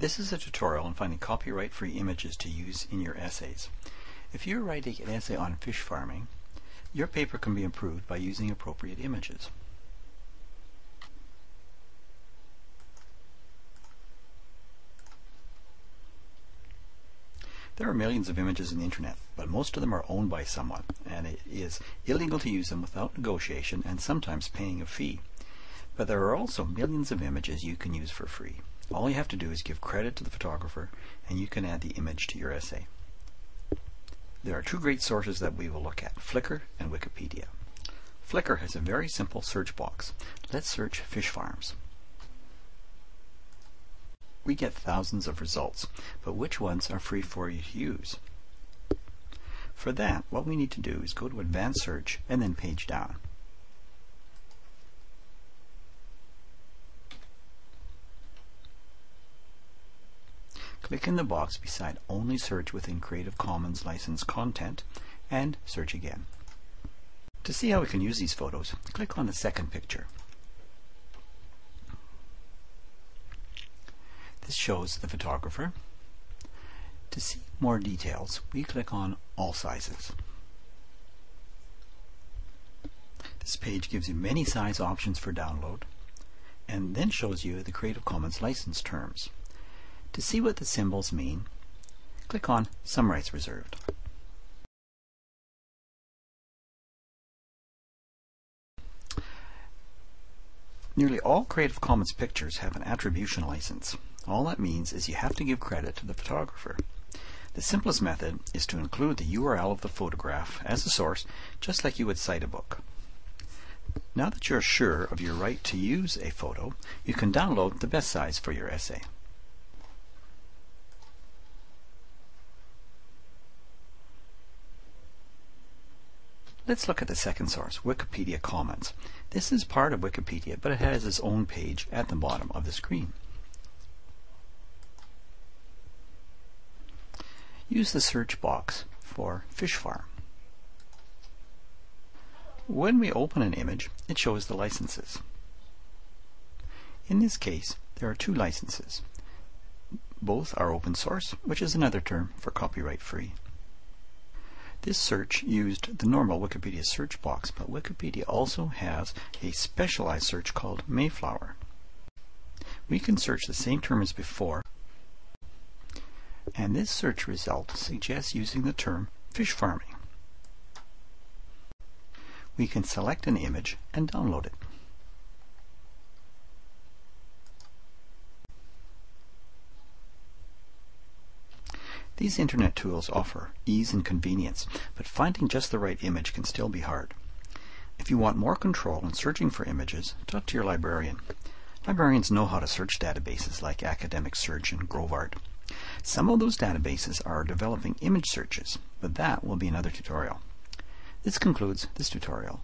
This is a tutorial on finding copyright-free images to use in your essays. If you're writing an essay on fish farming, your paper can be improved by using appropriate images. There are millions of images on the internet, but most of them are owned by someone, and it is illegal to use them without negotiation and sometimes paying a fee. But there are also millions of images you can use for free. All you have to do is give credit to the photographer and you can add the image to your essay. There are two great sources that we will look at, Flickr and Wikipedia. Flickr has a very simple search box. Let's search fish farms. We get thousands of results, but which ones are free for you to use? For that, what we need to do is go to Advanced Search and then page down. Click in the box beside Only Search within Creative Commons licensed content and search again. To see how we can use these photos, click on the second picture. This shows the photographer. To see more details, we click on All Sizes. This page gives you many size options for download and then shows you the Creative Commons license terms. To see what the symbols mean, click on Some Rights Reserved. Nearly all Creative Commons pictures have an attribution license. All that means is you have to give credit to the photographer. The simplest method is to include the URL of the photograph as a source, just like you would cite a book. Now that you're sure of your right to use a photo, you can download the best size for your essay. Let's look at the second source, Wikipedia Commons. This is part of Wikipedia, but it has its own page at the bottom of the screen. Use the search box for fish farm. When we open an image, it shows the licenses. In this case, there are two licenses. Both are open source, which is another term for copyright free. This search used the normal Wikipedia search box, but Wikipedia also has a specialized search called Mayflower. We can search the same term as before, and this search result suggests using the term fish farming. We can select an image and download it. These internet tools offer ease and convenience, but finding just the right image can still be hard. If you want more control in searching for images, talk to your librarian. Librarians know how to search databases like Academic Search and Grove Art. Some of those databases are developing image searches, but that will be another tutorial. This concludes this tutorial.